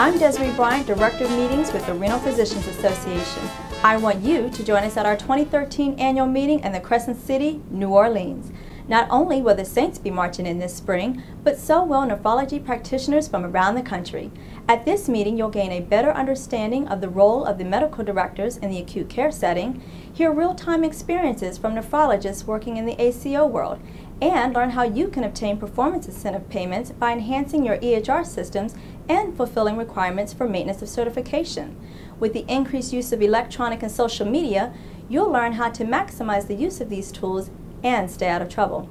I'm Desiree Bryant, Director of Meetings with the Renal Physicians Association. I want you to join us at our 2013 annual meeting in the Crescent City, New Orleans. Not only will the Saints be marching in this spring, but so will nephrology practitioners from around the country. At this meeting, you'll gain a better understanding of the role of the medical directors in the acute care setting, hear real-time experiences from nephrologists working in the ACO world, and learn how you can obtain performance incentive payments by enhancing your EHR systems and fulfilling requirements for maintenance of certification. With the increased use of electronic and social media, you'll learn how to maximize the use of these tools and stay out of trouble.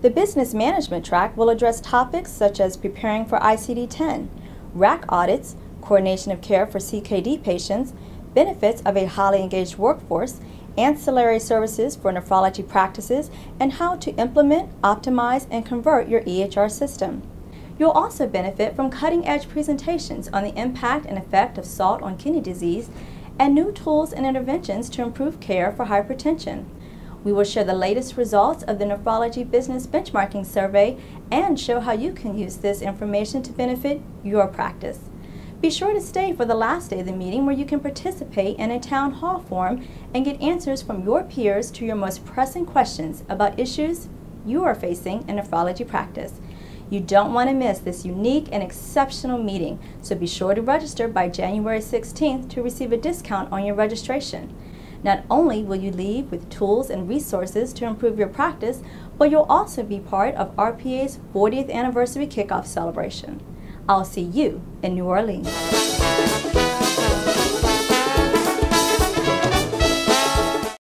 The business management track will address topics such as preparing for ICD-10, RAC audits, coordination of care for CKD patients, benefits of a highly engaged workforce, ancillary services for nephrology practices, and how to implement, optimize, and convert your EHR system. You'll also benefit from cutting-edge presentations on the impact and effect of salt on kidney disease and new tools and interventions to improve care for hypertension. We will share the latest results of the Nephrology Business Benchmarking Survey and show how you can use this information to benefit your practice. Be sure to stay for the last day of the meeting where you can participate in a town hall forum and get answers from your peers to your most pressing questions about issues you are facing in nephrology practice. You don't want to miss this unique and exceptional meeting, so be sure to register by January 16th to receive a discount on your registration. Not only will you leave with tools and resources to improve your practice, but you'll also be part of RPA's 40th anniversary kickoff celebration. I'll see you in New Orleans.